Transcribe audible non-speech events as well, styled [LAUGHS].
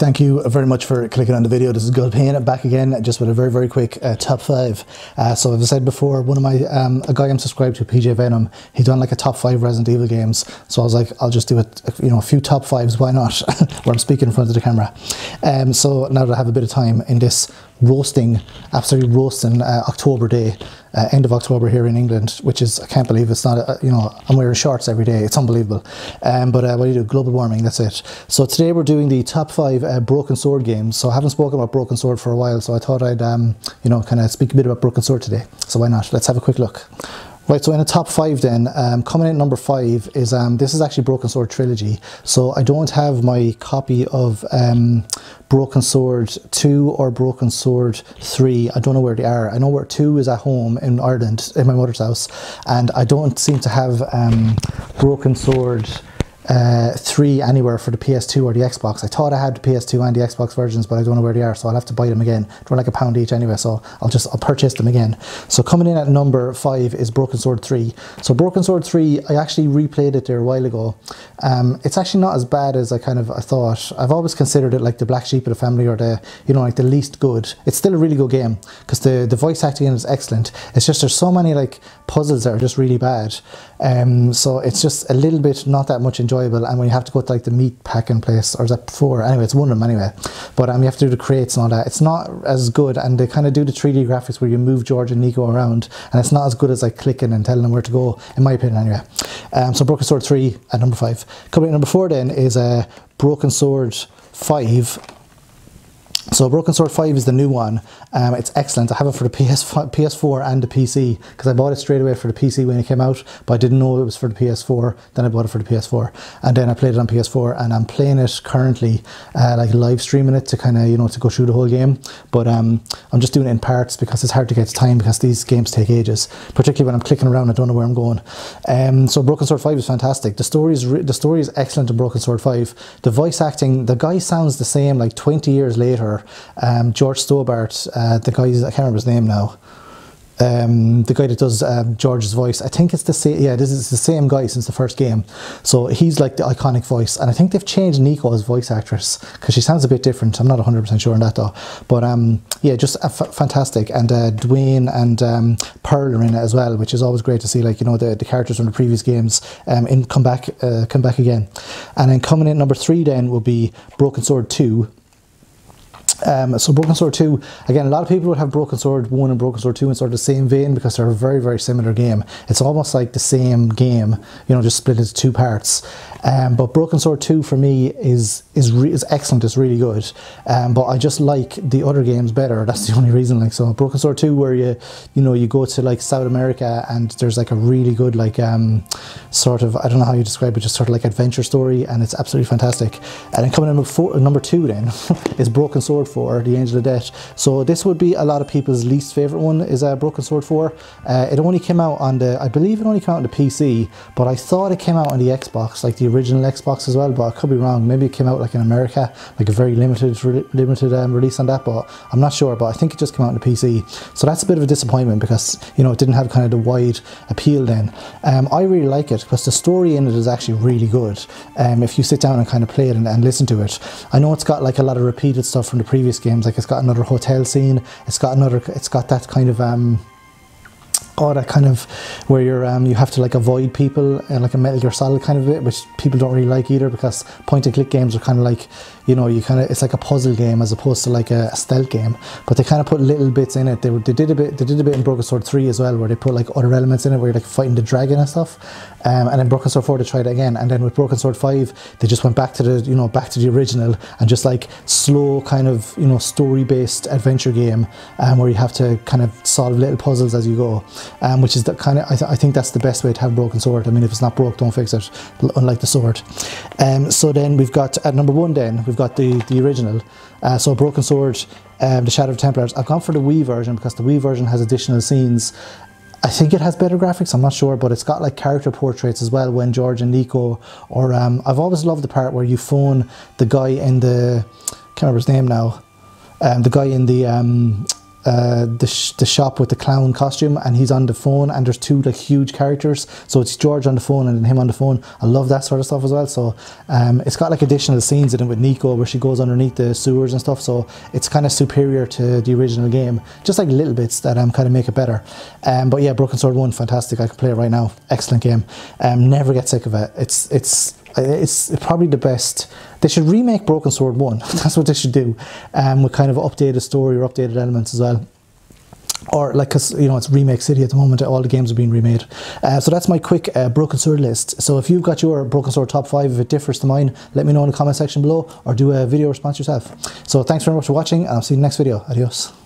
thank you very much for clicking on the video. This is Gull Payne back again, just with a very, very quick uh, top five. Uh, so, as I said before, one of my um, a guy I'm subscribed to, PJ Venom, he done like a top five Resident Evil games. So I was like, I'll just do it, you know, a few top fives. Why not? [LAUGHS] Where I'm speaking in front of the camera. Um, so now that I have a bit of time in this roasting, absolutely roasting uh, October day, uh, end of October here in England, which is I can't believe it's not. A, you know, I'm wearing shorts every day. It's unbelievable. Um, but uh, what do you do? Global warming. That's it. So today we're doing the top five uh, Broken Sword games. So I haven't spoken about Broken Sword for a while, so I thought I'd um, you know kind of speak a bit about Broken Sword today. So why not? Let's have a quick look. Right, so in the top five then, um, coming in number five is, um, this is actually Broken Sword Trilogy. So I don't have my copy of um, Broken Sword 2 or Broken Sword 3. I don't know where they are. I know where 2 is at home in Ireland, in my mother's house. And I don't seem to have um, Broken Sword uh, 3 anywhere for the PS2 or the Xbox. I thought I had the PS2 and the Xbox versions, but I don't know where they are, so I'll have to buy them again. They're like a pound each anyway, so I'll just I'll purchase them again. So coming in at number 5 is Broken Sword 3. So Broken Sword 3, I actually replayed it there a while ago. Um, it's actually not as bad as I kind of I thought. I've always considered it like the black sheep of the family or the, you know, like the least good. It's still a really good game because the, the voice acting is excellent. It's just there's so many like puzzles that are just really bad. Um, so it's just a little bit not that much enjoyable. And when you have to go to like the meat packing place, or is that four? Anyway, it's one of them anyway. But um, you have to do the crates and all that. It's not as good. And they kind of do the 3D graphics where you move George and Nico around. And it's not as good as like clicking and telling them where to go, in my opinion anyway. Um, so Broken Sword 3 at number 5. Coming at number 4 then is uh, Broken Sword 5 so Broken Sword 5 is the new one. Um, it's excellent. I have it for the PS PS4 and the PC because I bought it straight away for the PC when it came out, but I didn't know it was for the PS4. Then I bought it for the PS4, and then I played it on PS4, and I'm playing it currently, uh, like live streaming it to kind of you know to go through the whole game. But um, I'm just doing it in parts because it's hard to get to time because these games take ages, particularly when I'm clicking around. I don't know where I'm going. Um, so Broken Sword 5 is fantastic. The story is the story is excellent in Broken Sword 5. The voice acting, the guy sounds the same like 20 years later um, George Stobbart, uh, the guy, I can't remember his name now, um, the guy that does um, George's voice. I think it's the same. Yeah, this is the same guy since the first game. So he's like the iconic voice, and I think they've changed Nico as voice actress because she sounds a bit different. I'm not 100 percent sure on that though. But um, yeah, just fantastic. And uh, Duane and um, Pearl are in it as well, which is always great to see. Like you know the, the characters from the previous games um, in come back, uh, come back again. And then coming in number three then will be Broken Sword Two um, so Broken Sword 2, again, a lot of people would have Broken Sword 1 and Broken Sword 2 in sort of the same vein because they're a very, very similar game. It's almost like the same game, you know, just split into two parts. Um, but Broken Sword 2 for me is is is excellent, it's really good. Um, but I just like the other games better. [LAUGHS] That's the only reason. Like so Broken Sword 2 where you you know you go to like South America and there's like a really good like um sort of I don't know how you describe it, just sort of like adventure story and it's absolutely fantastic. And then coming in number four number two then [LAUGHS] is Broken Sword 4, The Angel of Death. So this would be a lot of people's least favourite one is uh, Broken Sword 4. Uh, it only came out on the, I believe it only came out on the PC, but I thought it came out on the Xbox, like the original Xbox as well, but I could be wrong. Maybe it came out like in America, like a very limited re limited um, release on that, but I'm not sure, but I think it just came out on the PC. So that's a bit of a disappointment because, you know, it didn't have kind of the wide appeal then. Um, I really like it because the story in it is actually really good. Um, if you sit down and kind of play it and, and listen to it. I know it's got like a lot of repeated stuff from the previous previous games. Like it's got another hotel scene. It's got another. It's got that kind of um, oh, that kind of where you're um, you have to like avoid people and like a Metal Gear Solid kind of bit, which people don't really like either because point and click games are kind of like you know you kind of it's like a puzzle game as opposed to like a, a, stealth game. But they kind of put little bits in it. They, they did a bit they did a bit in Broken Sword three as well where they put like other elements in it where you're like fighting the dragon and stuff. Um, and then Broken Sword 4 they tried it again and then with Broken Sword 5 they just went back to the you know back to the original and just like slow kind of you know story based adventure game um, where you have to kind of solve little puzzles as you go um, which is the kind of I, th I, think that's the best way to have Broken Sword. I mean if it's not broke don't fix it unlike the sword. Um, so then we've got at number one then we've got the the original. Uh, so Broken Sword um, the Shadow of Templars. I've gone for the Wii version because the Wii version has additional scenes. I think it has better graphics, I'm not sure, but it's got like character portraits as well when George and Nico, or um, I've always loved the part where you phone the guy in the, can't remember his name now, um, the guy in the, um, uh, the, sh- the shop with the clown costume and he's on the phone and there's two like huge characters. So it's George on the phone and him on the phone. I love that sort of stuff as well. So um, it's got like additional scenes in it with Nico where she goes underneath the sewers and stuff. So it's kind of superior to the original game. Just like little bits that um, kind of make it better. Um, but yeah Broken Sword 1 fantastic. I can play it right now. Excellent game. Um, never get sick of it. It's it's it's probably the best. They should remake Broken Sword 1. [LAUGHS] That's what they should do. Um, with kind of updated story or updated elements as well. Or like, cause you know, it's Remake City at the moment, all the games are being remade. Uh, so that's my quick uh, Broken Sword list. So if you've got your Broken Sword top five, if it differs to mine, let me know in the comment section below or do a video response yourself. So thanks very much for watching and I'll see you in the next video. Adios.